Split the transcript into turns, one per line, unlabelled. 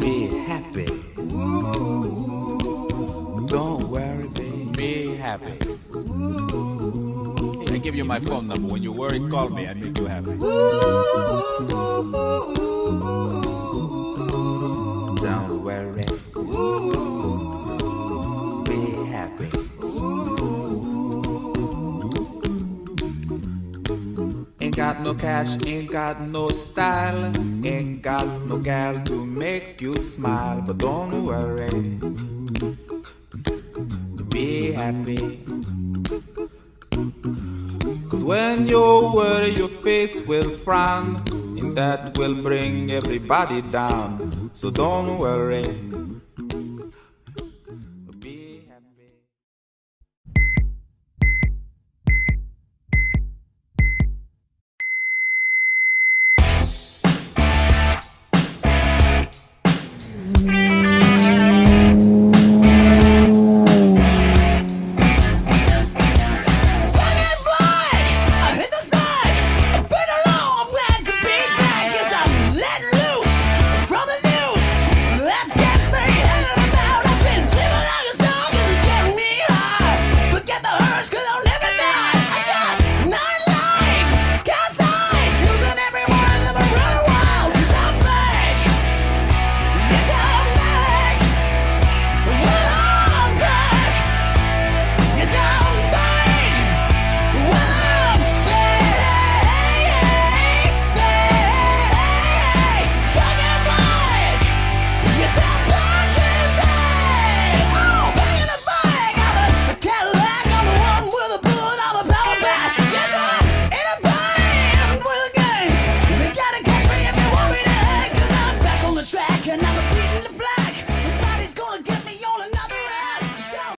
Be happy. Don't worry. Be happy. I give you my phone number. When you worry, call me. I make you happy.
Don't worry. Be happy. Ain't got no cash, ain't got no style, ain't got no gal to make you smile, but don't worry. Be happy. Cause when you worry, your face will frown, and that will bring everybody down. So don't worry,